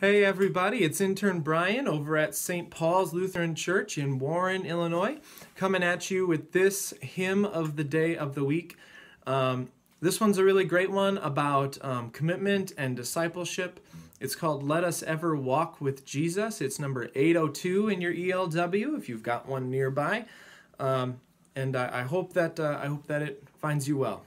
Hey everybody, it's intern Bryan over at St. Paul's Lutheran Church in Warren, Illinois, coming at you with this hymn of the day of the week. Um, this one's a really great one about um, commitment and discipleship. It's called Let Us Ever Walk with Jesus. It's number 802 in your ELW if you've got one nearby. Um, and I, I, hope that uh, I hope that it finds you well.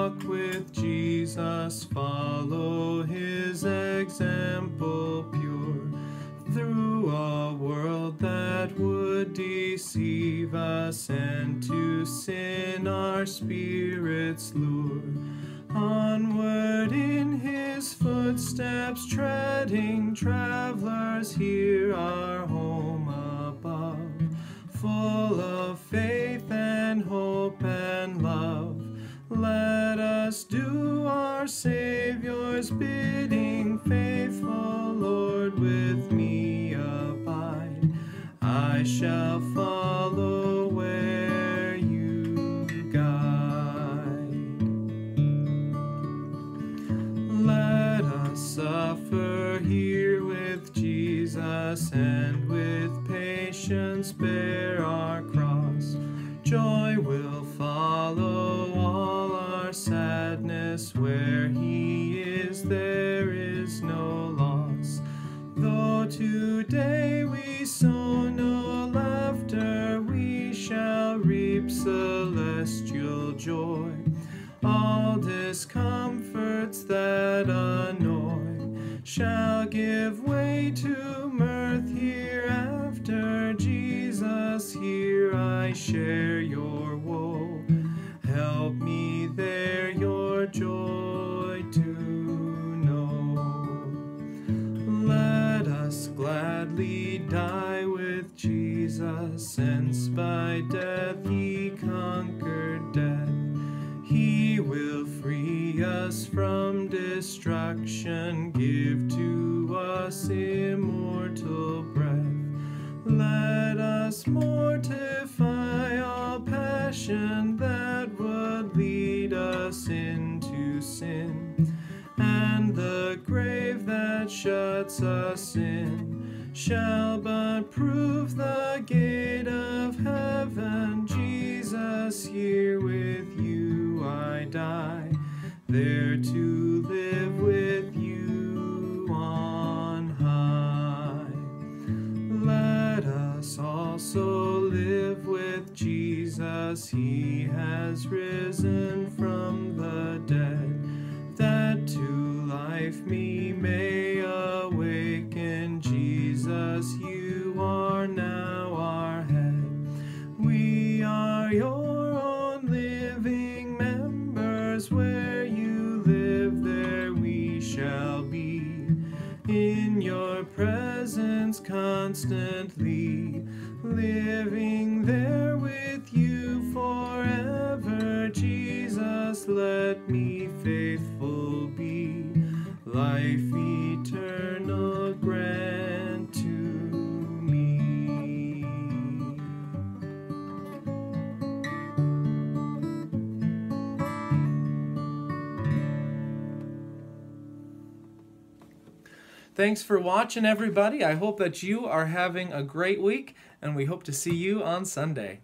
Walk with Jesus, follow his example pure through a world that would deceive us and to sin our spirits lure. Onward in his footsteps treading, travelers here our home our Savior's bidding, faithful Lord, with me abide. I shall follow where you guide. Let us suffer here with Jesus and with patience bear our cross. Joy will follow Where He is, there is no loss. Though today we sow no laughter, we shall reap celestial joy. All discomforts that annoy shall give way to mirth hereafter. Jesus, here I share your since by death he conquered death. He will free us from destruction, give to us immortal breath. Let us mortify all passion that would lead us into sin, and the grave that shuts us in shall but prove the gate of heaven. Jesus, here with you I die, there to live with you on high. Let us also live with Jesus, he has risen from the dead, that to life me may In your presence constantly, living there with you forever. Jesus, let me faithful be. Life eternal Thanks for watching, everybody. I hope that you are having a great week, and we hope to see you on Sunday.